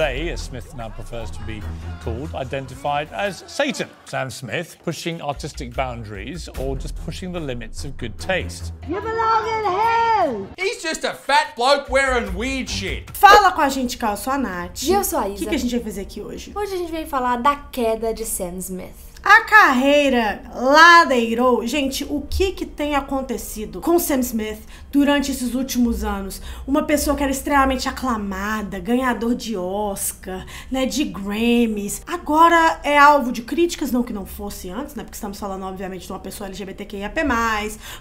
they, as Smith now prefers to be called, identified as Satan. Sam Smith pushing artistic boundaries or just pushing the limits of good taste. You belong in hell! He's just a fat bloke wearing weird shit. Fala com a gente, Cal, eu sou a Nath. E eu sou a O Isa. que, que a gente vai fazer aqui hoje? Hoje a gente veio falar da queda de Sam Smith. A carreira ladeirou. Gente, o que que tem acontecido com Sam Smith durante esses últimos anos? Uma pessoa que era extremamente aclamada, ganhador de Oscar, né, de Grammys. Agora é alvo de críticas, não que não fosse antes, né, porque estamos falando obviamente de uma pessoa LGBTQIAP+,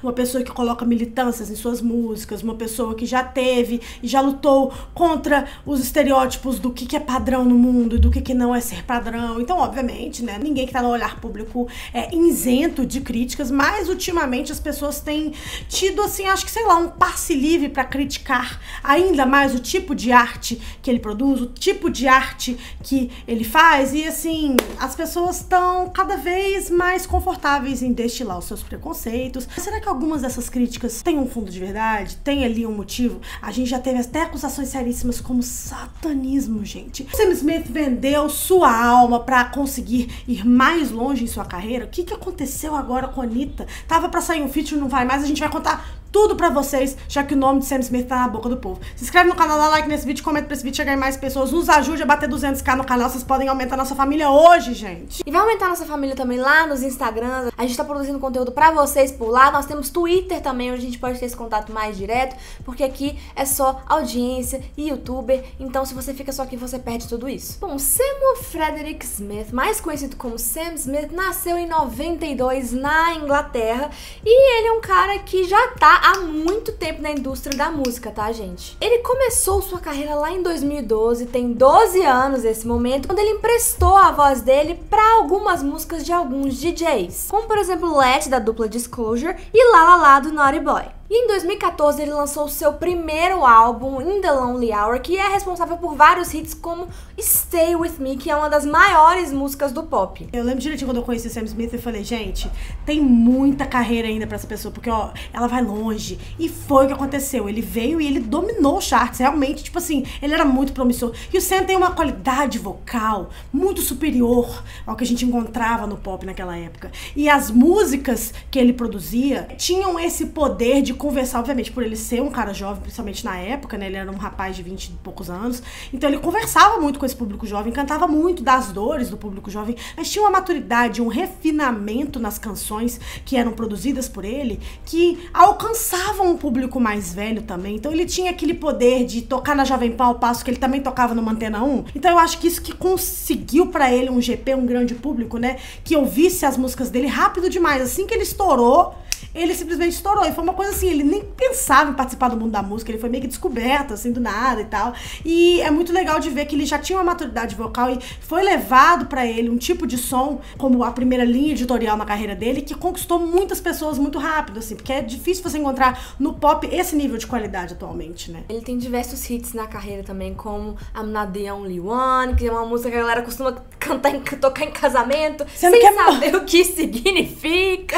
uma pessoa que coloca militâncias em suas músicas, uma pessoa que já teve e já lutou contra os estereótipos do que que é padrão no mundo e do que que não é ser padrão. Então, obviamente, né, ninguém que tá no olhar público é isento de críticas, mas ultimamente as pessoas têm tido assim, acho que sei lá, um passe livre para criticar ainda mais o tipo de arte que ele produz, o tipo de arte que ele faz e assim, as pessoas estão cada vez mais confortáveis em destilar os seus preconceitos. Será que algumas dessas críticas têm um fundo de verdade? Tem ali um motivo? A gente já teve até acusações seríssimas como satanismo, gente. Sam Smith vendeu sua alma para conseguir ir mais longe em sua carreira. O que, que aconteceu agora com a Anitta? Tava pra sair um feature, não vai mais. A gente vai contar tudo pra vocês, já que o nome de Sam Smith tá na boca do povo. Se inscreve no canal, dá like nesse vídeo, comenta pra esse vídeo chegar em mais pessoas. Nos ajude a bater 200k no canal. Vocês podem aumentar nossa família hoje, gente. E vai aumentar nossa família também lá nos Instagrams. A gente tá produzindo conteúdo pra vocês por lá. Nós temos Twitter também, onde a gente pode ter esse contato mais direto, porque aqui é só audiência e youtuber. Então, se você fica só aqui, você perde tudo isso. Bom, Samuel Frederick Smith, mais conhecido como Sam Smith, nasceu em 92 na Inglaterra e ele é um cara que já tá há muito tempo na indústria da música, tá, gente? Ele começou sua carreira lá em 2012, tem 12 anos nesse momento, quando ele emprestou a voz dele para algumas músicas de alguns DJs, como por exemplo Let da dupla Disclosure e La La La do Naughty Boy. E em 2014 ele lançou o seu primeiro álbum, In The Lonely Hour, que é responsável por vários hits como Stay With Me, que é uma das maiores músicas do pop. Eu lembro direitinho quando eu conheci Sam Smith, eu falei, gente, tem muita carreira ainda pra essa pessoa, porque ó, ela vai longe. E foi o que aconteceu. Ele veio e ele dominou os charts, realmente, tipo assim, ele era muito promissor. E o Sam tem uma qualidade vocal muito superior ao que a gente encontrava no pop naquela época. E as músicas que ele produzia tinham esse poder de conversar, obviamente, por ele ser um cara jovem, principalmente na época, né? Ele era um rapaz de 20 e poucos anos. Então ele conversava muito com esse público jovem, cantava muito das dores do público jovem, mas tinha uma maturidade, um refinamento nas canções que eram produzidas por ele que alcançavam um público mais velho também. Então ele tinha aquele poder de tocar na Jovem Pan ao passo que ele também tocava no Mantena 1. Então eu acho que isso que conseguiu para ele um GP, um grande público, né? Que ouvisse as músicas dele rápido demais. Assim que ele estourou, ele simplesmente estourou. E foi uma coisa assim, ele nem pensava em participar do mundo da música, ele foi meio que descoberto, assim, do nada e tal. E é muito legal de ver que ele já tinha uma maturidade vocal e foi levado pra ele um tipo de som, como a primeira linha editorial na carreira dele, que conquistou muitas pessoas muito rápido, assim, porque é difícil você encontrar no pop esse nível de qualidade atualmente, né? Ele tem diversos hits na carreira também, como I'm Not The Only One, que é uma música que a galera costuma cantar em, tocar em casamento, Você não sem quer saber o que significa.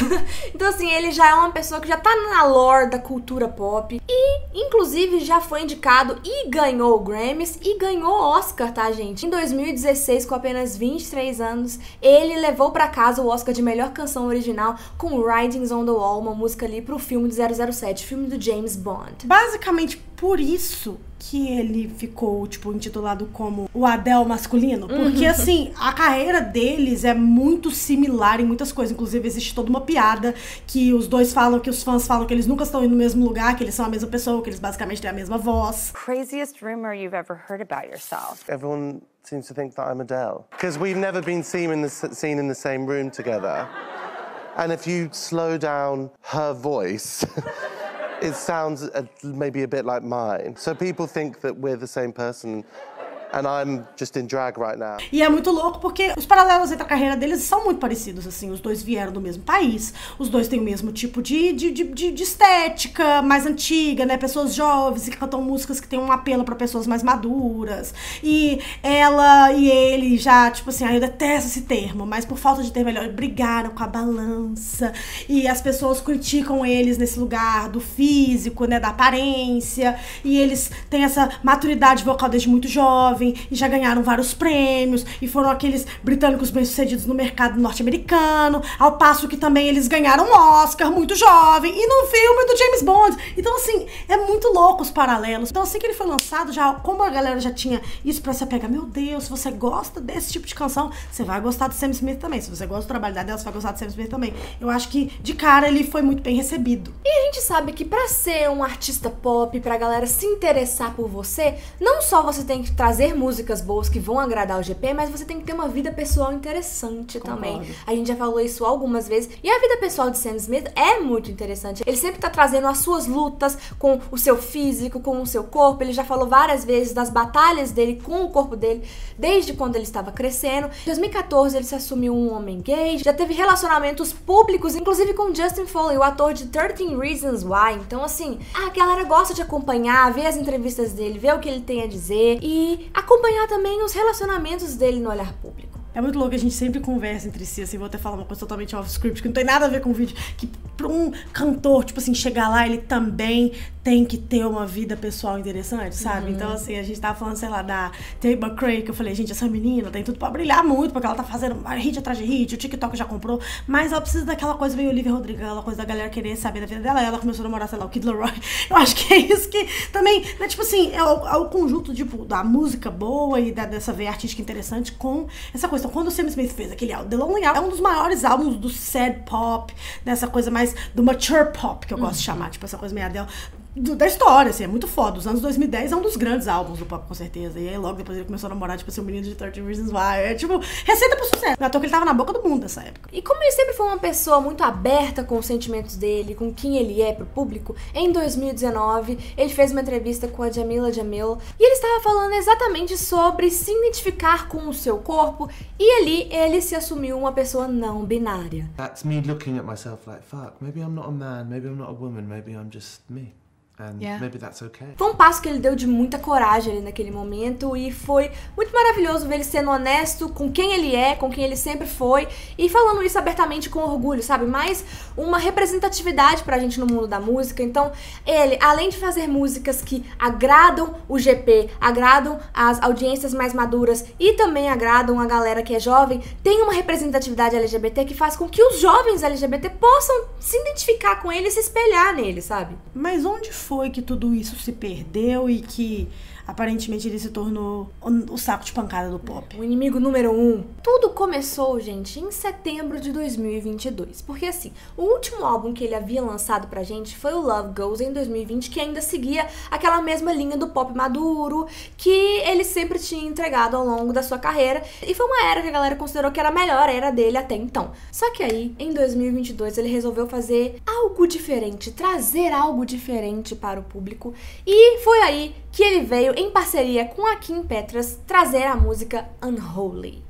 então, assim, ele já é uma pessoa que já tá na lore da cultura pop. E, inclusive, já foi indicado e ganhou Grammys e ganhou Oscar, tá, gente? Em 2016, com apenas 23 anos, ele levou pra casa o Oscar de melhor canção original com Writings on the Wall, uma música ali pro filme do 007, filme do James Bond. Basicamente por isso que ele ficou, tipo, intitulado como o Adele masculino. Porque, assim, a carreira deles é muito similar em muitas coisas. Inclusive, existe toda uma piada que os dois falam, que os fãs falam que eles nunca estão no mesmo lugar, que eles são a mesma pessoa, que eles basicamente têm a mesma voz. craziest rumor you've ever heard about yourself? Everyone seems to think that I'm Adele. Because we've never been seen in, the, seen in the same room together. And if you slow down her voice, it sounds maybe a bit like mine. So people think that we're the same person. And I'm just in drag right now. E é muito louco porque os paralelos entre a carreira deles são muito parecidos, assim. Os dois vieram do mesmo país, os dois têm o mesmo tipo de, de, de, de- estética mais antiga, né? Pessoas jovens que cantam músicas que têm um apelo pra pessoas mais maduras. E ela e ele já, tipo assim, ah, eu detesto esse termo, mas por falta de ter melhor, brigaram com a balança. E as pessoas criticam eles nesse lugar do físico, né? Da aparência. E eles têm essa maturidade vocal desde muito jovens. Jovem e já ganharam vários prêmios e foram aqueles britânicos bem-sucedidos no mercado norte-americano, ao passo que também eles ganharam um Oscar muito jovem e no filme do James Bond. Então, assim, é muito louco os paralelos. Então, assim que ele foi lançado, já como a galera já tinha isso pra se apegar, meu Deus, se você gosta desse tipo de canção, você vai gostar do Sam Smith também. Se você gosta do trabalho dela, você vai gostar do Sam Smith também. Eu acho que, de cara, ele foi muito bem recebido. E a gente sabe que pra ser um artista pop, pra galera se interessar por você, não só você tem que trazer músicas boas que vão agradar o GP, mas você tem que ter uma vida pessoal interessante também. A gente já falou isso algumas vezes. E a vida pessoal de Sam Smith é muito interessante. Ele sempre tá trazendo as suas lutas com o seu físico, com o seu corpo. Ele já falou várias vezes das batalhas dele com o corpo dele, desde quando ele estava crescendo. Em 2014, ele se assumiu um homem gay, já teve relacionamentos públicos, inclusive com Justin Foley, o ator de 13 Reasons Why. Então, assim, a galera gosta de acompanhar, ver as entrevistas dele, ver o que ele tem a dizer e acompanhar também os relacionamentos dele no olhar público. É muito louco, a gente sempre conversa entre si, assim, vou até falar uma coisa totalmente off-script, que não tem nada a ver com o vídeo, que pra um cantor, tipo assim, chegar lá, ele também tem que ter uma vida pessoal interessante, sabe? Uhum. Então, assim, a gente tava falando, sei lá, da Tate McRae, que eu falei, gente, essa menina tem tudo pra brilhar muito, porque ela tá fazendo hit atrás de hit, o TikTok já comprou, mas ela precisa daquela coisa meio Olivia Rodrigo, aquela coisa da galera querer saber da vida dela, ela começou a namorar, sei lá, o Kid Laroi. Eu acho que é isso que também, né, tipo assim, é o, é o conjunto, tipo, da música boa e da, dessa veia artística interessante com essa coisa. Então, quando o Sam Smith fez aquele álbum, The Lonely Hour, é um dos maiores álbuns do sad pop, dessa coisa mais do mature pop, que eu gosto de chamar, tipo, essa coisa meio Adele, do- da história, assim, é muito foda. Os anos 2010 é um dos grandes álbuns do pop, com certeza. E aí logo depois ele começou a namorar, tipo, assim, o menino de 13 Reasons Why. É, tipo, receita pro sucesso. Não é toa que ele tava na boca do mundo nessa época. E como ele sempre foi uma pessoa muito aberta com os sentimentos dele, com quem ele é pro público, em 2019 ele fez uma entrevista com a Jamila Jamil e ele estava falando exatamente sobre se identificar com o seu corpo e ali ele se assumiu uma pessoa não binária. That's me looking at myself like, fuck, maybe I'm not a man, maybe I'm not a woman, maybe I'm just me. And Yeah. maybe that's okay. Foi um passo que ele deu de muita coragem ali naquele momento e foi muito maravilhoso ver ele sendo honesto com quem ele é, com quem ele sempre foi e falando isso abertamente com orgulho, sabe? Mais uma representatividade pra gente no mundo da música. Então, ele, além de fazer músicas que agradam o GP, agradam as audiências mais maduras e também agradam a galera que é jovem, tem uma representatividade LGBT que faz com que os jovens LGBT possam se identificar com ele e se espelhar nele, sabe? Mas onde foi que tudo isso se perdeu e que aparentemente ele se tornou o, saco de pancada do pop? O inimigo número um. Tudo começou, gente, em setembro de 2022. Porque, assim, o último álbum que ele havia lançado pra gente foi o Love Goes em 2020, que ainda seguia aquela mesma linha do pop maduro que ele sempre tinha entregado ao longo da sua carreira. E foi uma era que a galera considerou que era a melhor era dele até então. Só que aí, em 2022, ele resolveu fazer algo diferente, trazer algo diferente para o público. E foi aí que ele veio, em parceria com a Kim Petras, trazer a música Unholy.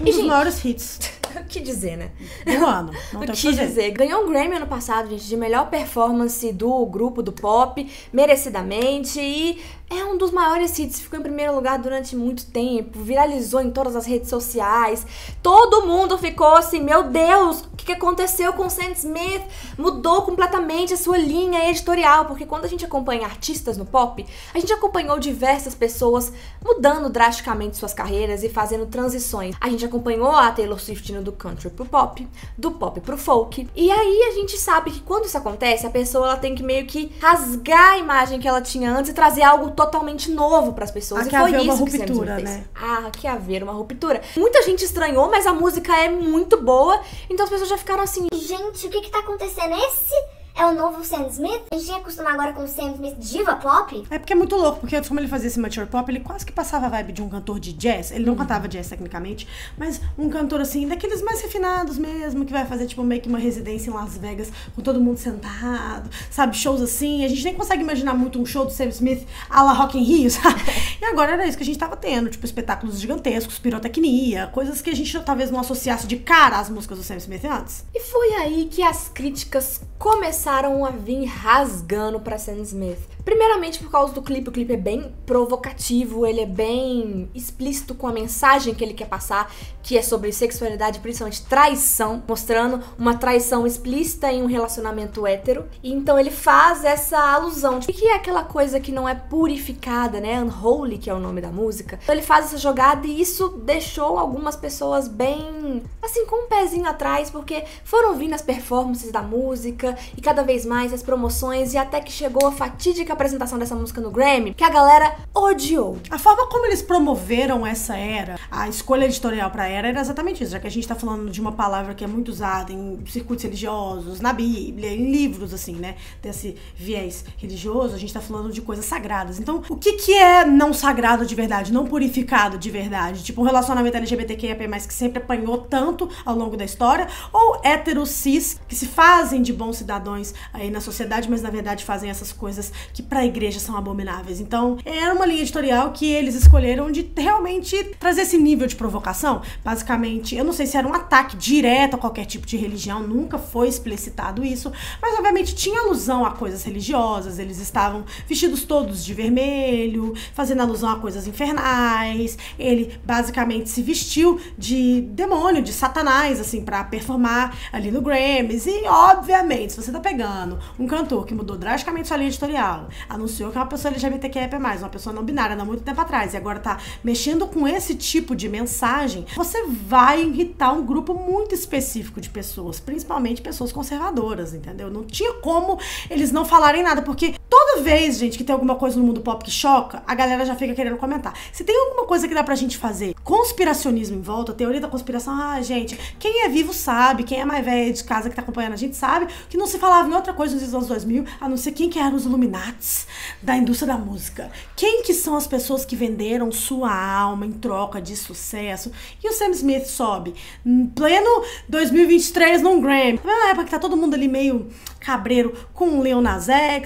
Um dos maiores hits O que dizer, né? do ano. Não o que fazer. dizer? Ganhou um Grammy ano passado, gente, de melhor performance do grupo do pop, merecidamente, e é um dos maiores hits. Ficou em primeiro lugar durante muito tempo, viralizou em todas as redes sociais. Todo mundo ficou assim: meu Deus, que que aconteceu com o Sam Smith? Mudou completamente a sua linha editorial, porque quando a gente acompanha artistas no pop, a gente acompanhou diversas pessoas mudando drasticamente suas carreiras e fazendo transições. A gente acompanhou a Taylor Swift indo do country pro pop, do pop pro folk. E aí a gente sabe que quando isso acontece, a pessoa ela tem que meio que rasgar a imagem que ela tinha antes e trazer algo totalmente novo pras pessoas. Há e que foi isso uma que ruptura, né? Ah, que haver uma ruptura. Muita gente estranhou, mas a música é muito boa, então as pessoas já ficaram assim, Gente, o que que tá acontecendo? Esse é o novo Sam Smith? A gente tinha acostumado agora com o Sam Smith diva pop? É porque é muito louco, porque como ele fazia esse mature pop, ele quase que passava a vibe de um cantor de jazz. Ele Uhum. não cantava jazz tecnicamente, mas um cantor assim, daqueles mais refinados mesmo, que vai fazer tipo meio que uma residência em Las Vegas com todo mundo sentado, sabe? Shows assim. A gente nem consegue imaginar muito um show do Sam Smith à la Rock in Rio, sabe? E agora era isso que a gente tava tendo, tipo espetáculos gigantescos, pirotecnia, coisas que a gente talvez não associasse de cara às músicas do Sam Smith antes. E foi aí que as críticas começaram a vir rasgando pra Sam Smith. Primeiramente por causa do clipe, o clipe é bem provocativo, ele é bem explícito com a mensagem que ele quer passar, que é sobre sexualidade, principalmente traição, mostrando uma traição explícita em um relacionamento hétero. E então ele faz essa alusão que é aquela coisa que não é purificada, né? Unholy, que é o nome da música. Então ele faz essa jogada e isso deixou algumas pessoas bem assim com um pezinho atrás, porque foram vindo as performances da música e cada vez mais as promoções e até que chegou a fatídica apresentação dessa música no Grammy, que a galera odiou. A forma como eles promoveram essa era, a escolha editorial pra era era exatamente isso, já que a gente tá falando de uma palavra que é muito usada em circuitos religiosos, na Bíblia, em livros, assim, né? Desse viés religioso, a gente tá falando de coisas sagradas. Então, o que que é não sagrado de verdade, não purificado de verdade? Tipo, um relacionamento LGBTQIA+, que sempre apanhou tanto ao longo da história, ou héteros cis, que se fazem de bons cidadãos aí na sociedade, mas na verdade fazem essas coisas que pra igreja são abomináveis. Então, era uma linha editorial que eles escolheram de realmente trazer esse nível de provocação. Basicamente, eu não sei se era um ataque direto a qualquer tipo de religião, nunca foi explicitado isso, mas obviamente tinha alusão a coisas religiosas, eles estavam vestidos todos de vermelho, fazendo alusão a coisas infernais. Ele basicamente se vestiu de demônio, de satanás, assim, para performar ali no Grammys. E obviamente, se você tá pegando um cantor que mudou drasticamente sua linha editorial, anunciou que é uma pessoa LGBTQIA+, uma pessoa não binária, há muito tempo atrás, e agora tá mexendo com esse tipo de mensagem, você vai irritar um grupo muito específico de pessoas, principalmente pessoas conservadoras, entendeu? Não tinha como eles não falarem nada, porque toda vez, gente, que tem alguma coisa no mundo pop que choca, a galera já fica querendo comentar. Se tem alguma coisa que dá pra gente fazer conspiracionismo em volta, teoria da conspiração, ah, gente, quem é vivo sabe, quem é mais velho de casa que tá acompanhando a gente sabe que não se falava em outra coisa nos anos 2000, a não ser quem que eram os Illuminates da indústria da música. Quem que são as pessoas que venderam sua alma em troca de sucesso? E o Sam Smith sobe, em pleno 2023 num Grammy. Na época que tá todo mundo ali meio cabreiro com o Leon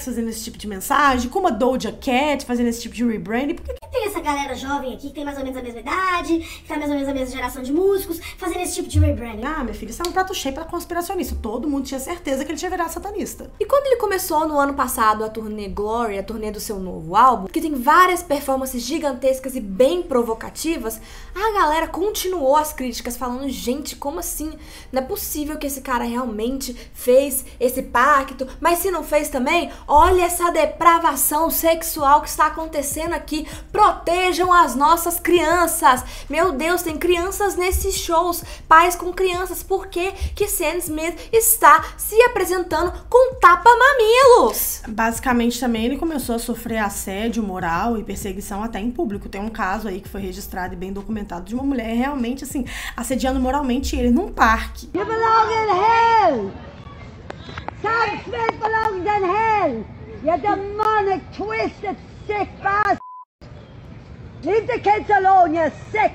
fazendo esse tipo de mensagem, com uma Doja Cat fazendo esse tipo de rebranding. Por que Tem essa galera jovem aqui que tem mais ou menos a mesma idade, que tá mais ou menos a mesma geração de músicos, fazendo esse tipo de rebranding. Ah, minha filha, isso é um prato cheio pra conspiracionista. Todo mundo tinha certeza que ele tinha virado satanista. E quando ele começou no ano passado a turnê Glory, a turnê do seu novo álbum, que tem várias performances gigantescas e bem provocativas, a galera continuou as críticas falando, gente, como assim? Não é possível que esse cara realmente fez esse pacto, mas se não fez também, olha essa depravação sexual que está acontecendo aqui. Protejam as nossas crianças. Meu Deus, tem crianças nesses shows, pais com crianças. Por que que Sam Smith está se apresentando com tapa-mamilos? Basicamente também ele começou a sofrer assédio moral e perseguição até em público. Tem um caso aí que foi registrado e bem documentado de uma mulher realmente assim assediando moralmente ele num parque. You belong in hell! Sam Smith belongs in hell! You demonic, twisted, sick bastard! Leave the kids alone, you sick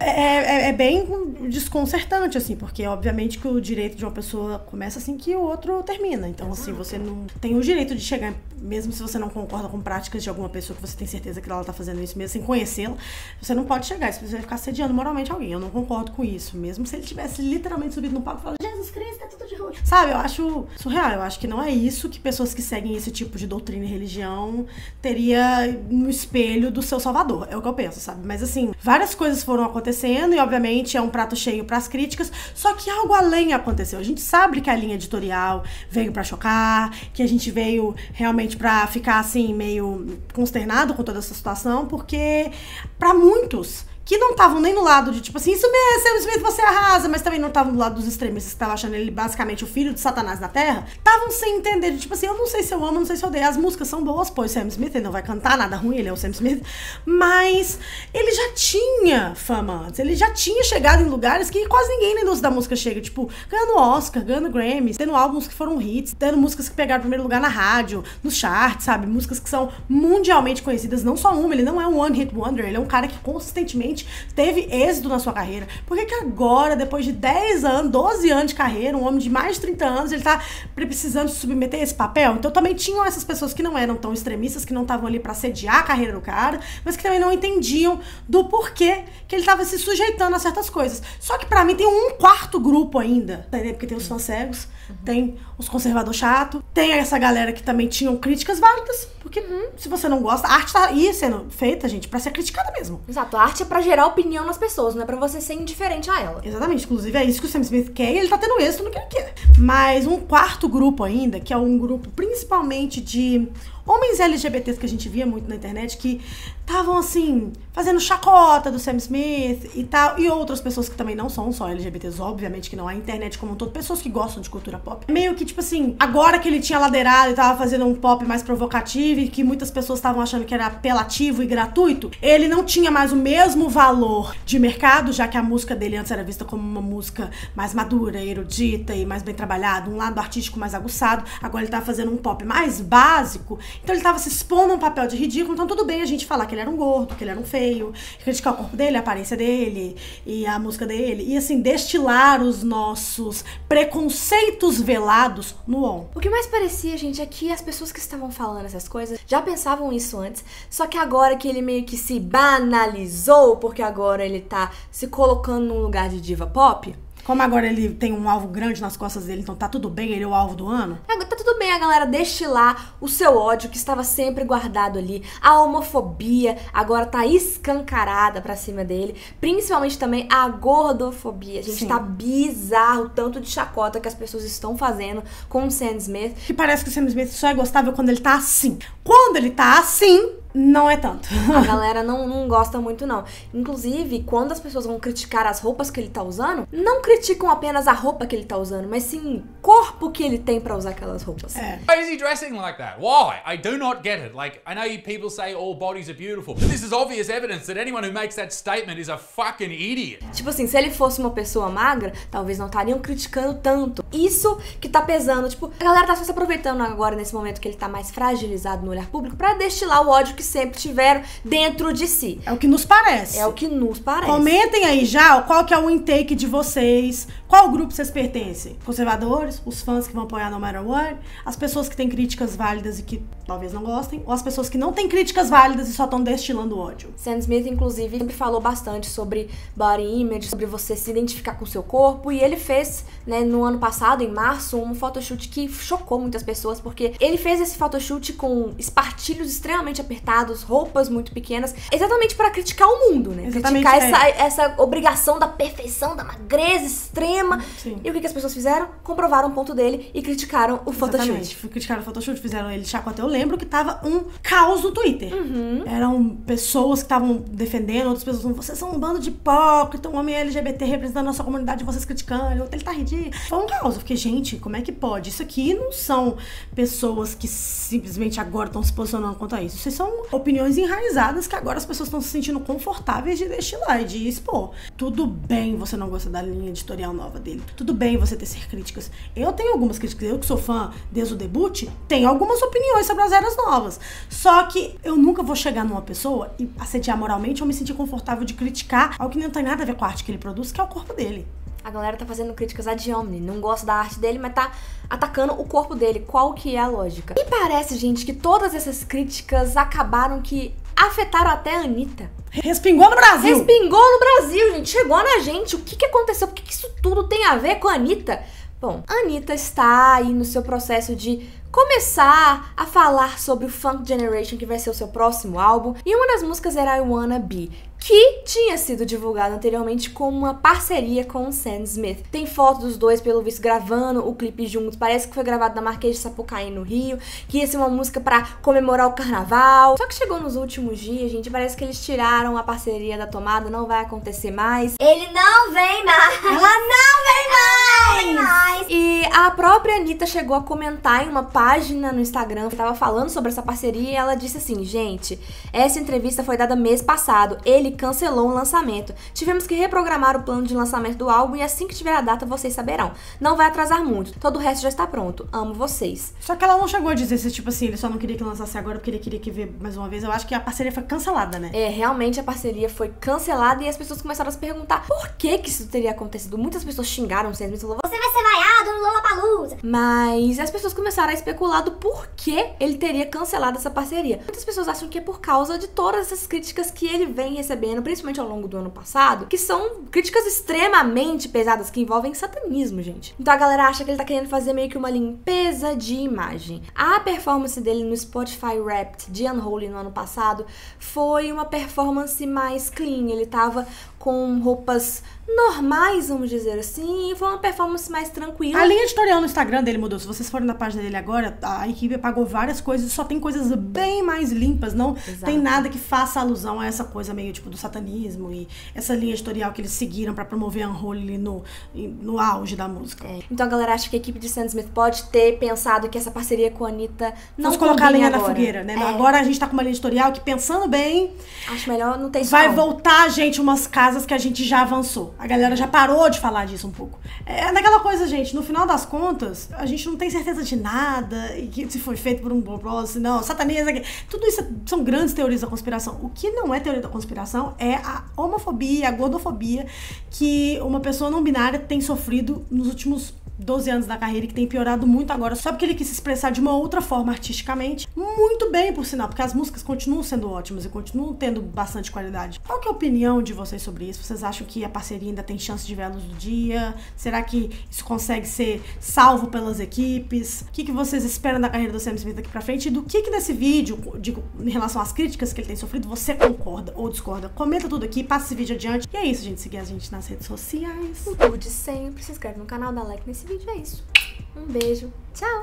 É, é, é bem desconcertante, assim, porque obviamente que o direito de uma pessoa começa assim que o outro termina. Então, assim, você não tem o direito de chegar, mesmo se você não concorda com práticas de alguma pessoa que você tem certeza que ela tá fazendo isso mesmo sem conhecê-la, você não pode chegar, você vai ficar assediando moralmente alguém. Eu não concordo com isso. Mesmo se ele tivesse literalmente subido no palco e falado, Jesus Cristo, tá tudo de ruim. Sabe, eu acho surreal. Eu acho que não é isso que pessoas que seguem esse tipo de doutrina e religião teria no espelho do seu salvador. É o que eu penso, sabe? Mas assim, várias coisas foram acontecendo e obviamente é um prato cheio para as críticas, só que algo além aconteceu. A gente sabe que a linha editorial veio para chocar, que a gente veio realmente para ficar assim meio consternado com toda essa situação, porque para muitos que não estavam nem no lado de tipo assim, isso mesmo, Smith, você arrasa, mas também não estavam do lado dos extremistas que estavam achando ele basicamente o filho de Satanás na Terra, estavam sem entender, de, tipo assim, eu não sei se eu amo, não sei se eu odeio. As músicas são boas, pois Sam Smith, ele não vai cantar nada ruim, ele é o Sam Smith, mas ele já tinha fama antes, ele já tinha chegado em lugares que quase ninguém na indústria da música chega, tipo, ganhando Oscar, ganhando Grammys, tendo álbuns que foram hits, tendo músicas que pegaram primeiro lugar na rádio, nos charts, sabe? Músicas que são mundialmente conhecidas, não só uma, ele não é um one hit wonder, ele é um cara que consistentemente teve êxito na sua carreira. Por que, que agora, depois de 10 anos, 12 anos de carreira, um homem de mais de 30 anos, ele tá precisando se submeter a esse papel? Então também tinham essas pessoas que não eram tão extremistas, que não estavam ali para sediar a carreira do cara, mas que também não entendiam do porquê que ele tava se sujeitando a certas coisas. Só que para mim tem um quarto grupo ainda, entendeu? Porque tem os fãs cegos, tem os conservadores chato, tem essa galera que também tinham críticas válidas, porque hum, se você não gosta, a arte tá aí sendo feita, gente, para ser criticada mesmo. Exato, a arte é pra gerar opinião nas pessoas, não é pra você ser indiferente a ela. Exatamente, inclusive é isso que o Sam Smith quer e ele tá tendo êxito no que ele quer. Mas um quarto grupo ainda, que é um grupo principalmente de homens LGBTs que a gente via muito na internet que estavam assim, fazendo chacota do Sam Smith e tal, e outras pessoas que também não são só LGBTs, obviamente que não, a internet como um todo, pessoas que gostam de cultura pop. Meio que tipo assim, agora que ele tinha ladeirado e tava fazendo um pop mais provocativo e que muitas pessoas estavam achando que era apelativo e gratuito, ele não tinha mais o mesmo valor de mercado, já que a música dele antes era vista como uma música mais madura, erudita e mais bem trabalhada, um lado artístico mais aguçado, agora ele tá fazendo um pop mais básico então ele tava se expondo a um papel de ridículo, então tudo bem a gente falar que ele era um gordo, que ele era um feio, criticar o corpo dele, a aparência dele e a música dele. E assim, destilar os nossos preconceitos velados no on. O que mais parecia, gente, é que as pessoas que estavam falando essas coisas já pensavam isso antes, só que agora que ele meio que se banalizou, porque agora ele tá se colocando num lugar de diva pop, como agora ele tem um alvo grande nas costas dele, então tá tudo bem, ele é o alvo do ano? É, tá tudo bem a galera destilar o seu ódio que estava sempre guardado ali. A homofobia agora tá escancarada pra cima dele. Principalmente também a gordofobia. Gente, Sim. tá bizarro o tanto de chacota que as pessoas estão fazendo com o Sam Smith. Que parece que o Sam Smith só é gostável quando ele tá assim. Quando ele tá assim, não é tanto. A galera não, não gosta muito, não. Inclusive, quando as pessoas vão criticar as roupas que ele tá usando, não criticam apenas a roupa que ele tá usando, mas sim o corpo que ele tem pra usar aquelas roupas. É. Why is he dressing like that? Why? I do not get it. Like, I know people say all bodies are beautiful, but this is obvious evidence that anyone who makes that statement is a fucking idiot. Tipo assim, se ele fosse uma pessoa magra, talvez não estariam criticando tanto. Isso que tá pesando. Tipo, a galera tá só se aproveitando agora, nesse momento que ele tá mais fragilizado no olhar público, pra destilar o ódio que sempre tiveram dentro de si. É o que nos parece. É o que nos parece. Comentem aí já qual que é o intake de vocês, qual grupo vocês pertencem. Conservadores, os fãs que vão apoiar no matter what, as pessoas que têm críticas válidas e que talvez não gostem, ou as pessoas que não têm críticas válidas e só estão destilando ódio. Sam Smith, inclusive, sempre falou bastante sobre body image, sobre você se identificar com o seu corpo. E ele fez, né, no ano passado, em março, um photoshoot que chocou muitas pessoas, porque ele fez esse photoshoot com espartilhos extremamente apertados, roupas muito pequenas, exatamente para criticar o mundo, né? Exatamente, criticar é. essa, essa obrigação da perfeição, da magreza extrema. Sim. E o que, que as pessoas fizeram? Comprovaram o ponto dele e criticaram o photoshoot. Exatamente. Fui criticar o Photoshop, fizeram ele chacota. Eu lembro que tava um caos no Twitter. Uhum. Eram pessoas que estavam defendendo, outras pessoas falando, vocês são um bando de hipócrita, um homem LGBT representando a nossa comunidade, vocês criticando, outro, ele tá ridículo. Foi um caos. Eu fiquei, gente, como é que pode? Isso aqui não são pessoas que simplesmente agora estão se posicionando contra isso. Isso são opiniões enraizadas que agora as pessoas estão se sentindo confortáveis de destilar e de expor. Tudo bem você não gostar da linha editorial nova dele. Tudo bem você ter ser críticas. Eu tenho algumas críticas. Eu que sou fã desde o debut, tenho algumas opiniões sobre as eras novas. Só que eu nunca vou chegar numa pessoa e assediar moralmente ou me sentir confortável de criticar algo que não tem nada a ver com a arte que ele produz, que é o corpo dele. A galera tá fazendo críticas ad hominem, não gosta da arte dele, mas tá atacando o corpo dele. Qual que é a lógica? E parece, gente, que todas essas críticas acabaram que afetaram até a Anitta. Respingou no Brasil! Respingou no Brasil, gente. Chegou na gente. O que, que aconteceu? Por que, que isso tudo tem a ver com a Anitta? Bom, a Anitta está aí no seu processo de começar a falar sobre o Funk Generation, que vai ser o seu próximo álbum. E uma das músicas era I Wanna Be, que tinha sido divulgado anteriormente como uma parceria com o Sam Smith. Tem foto dos dois, pelo visto, gravando o clipe juntos. Parece que foi gravado na Marquês de Sapucaí, no Rio. Que ia ser uma música pra comemorar o carnaval. Só que chegou nos últimos dias, gente, parece que eles tiraram a parceria da tomada, não vai acontecer mais. Ele não vem mais. Ela não vem mais. E a própria Anitta chegou a comentar em uma página no Instagram que tava falando sobre essa parceria e ela disse assim: gente, essa entrevista foi dada mês passado, ele cancelou o lançamento. Tivemos que reprogramar o plano de lançamento do álbum e assim que tiver a data vocês saberão. Não vai atrasar muito, todo o resto já está pronto. Amo vocês. Só que ela não chegou a dizer se, tipo assim, ele só não queria que lançasse agora porque ele queria que ver mais uma vez. Eu acho que a parceria foi cancelada, né? É, realmente a parceria foi cancelada e as pessoas começaram a se perguntar por que que isso teria acontecido. Muitas pessoas xingaram o Sam Smith, falou, Você vai Lollapalooza. Mas as pessoas começaram a especular do porquê ele teria cancelado essa parceria. Muitas pessoas acham que é por causa de todas essas críticas que ele vem recebendo, principalmente ao longo do ano passado, que são críticas extremamente pesadas que envolvem satanismo, gente. Então a galera acha que ele tá querendo fazer meio que uma limpeza de imagem. A performance dele no Spotify Wrapped de Unholy no ano passado foi uma performance mais clean. Ele tava com roupas normais, vamos dizer assim, e foi uma performance mais tranquila. A linha editorial no Instagram dele mudou. Se vocês forem na página dele agora, a equipe apagou várias coisas, só tem coisas bem mais limpas. Não Exato. tem nada que faça alusão a essa coisa meio tipo do satanismo e essa linha editorial que eles seguiram pra promover Unholy no, no auge da música. É. Então a galera acha que a equipe de Sam Smith pode ter pensado que essa parceria com a Anitta não Vamos colocar a linha na agora. fogueira, né? É, Agora a gente tá com uma linha editorial que, pensando bem, acho melhor não ter isso vai não. voltar, gente, umas casas que a gente já avançou. A galera já parou de falar disso um pouco. É naquela coisa, gente, no final das contas, a gente não tem certeza de nada, e que se foi feito por um propósito, não, satanismo, aqui. tudo isso são grandes teorias da conspiração. O que não é teoria da conspiração é a homofobia, a gordofobia que uma pessoa não binária tem sofrido nos últimos 12 anos da carreira que tem piorado muito agora, só porque ele quis se expressar de uma outra forma artisticamente. Muito bem, por sinal, porque as músicas continuam sendo ótimas e continuam tendo bastante qualidade. Qual que é a opinião de vocês sobre isso? Vocês acham que a parceria ainda tem chance de ver a luz do dia? Será que isso consegue ser salvo pelas equipes? O que, que vocês esperam da carreira do Sam Smith daqui pra frente? E do que que nesse vídeo, digo, em relação às críticas que ele tem sofrido, você concorda ou discorda? Comenta tudo aqui, passa esse vídeo adiante. E é isso, gente. Seguir a gente nas redes sociais. Tudo de sempre. Se inscreve no canal, dá like nesse vídeo. É isso. Um beijo. Tchau.